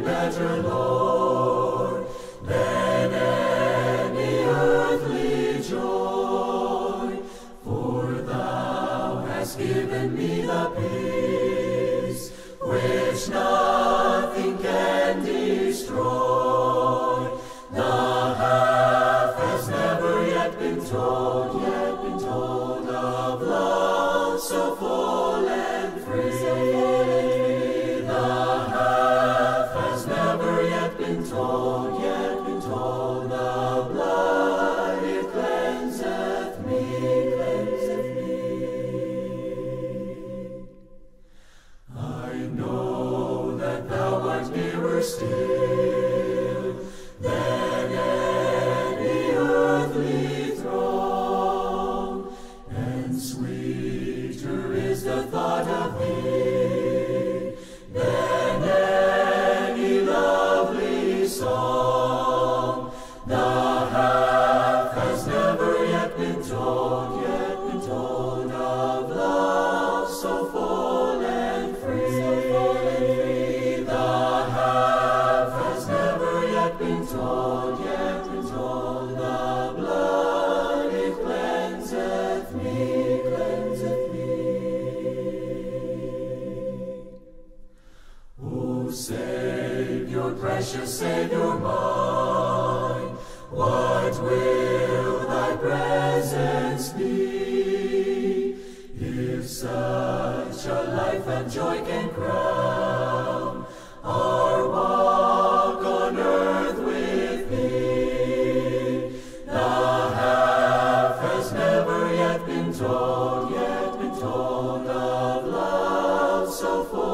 better, Lord, than any earthly joy. For thou hast given me the peace which nothing can destroy. The half has never yet been told, yet been told of love so full. Nearer Savior, precious Savior mine, what will thy presence be? If such a life and joy can crown our walk on earth with thee, the half has never yet been told, yet been told of love so full.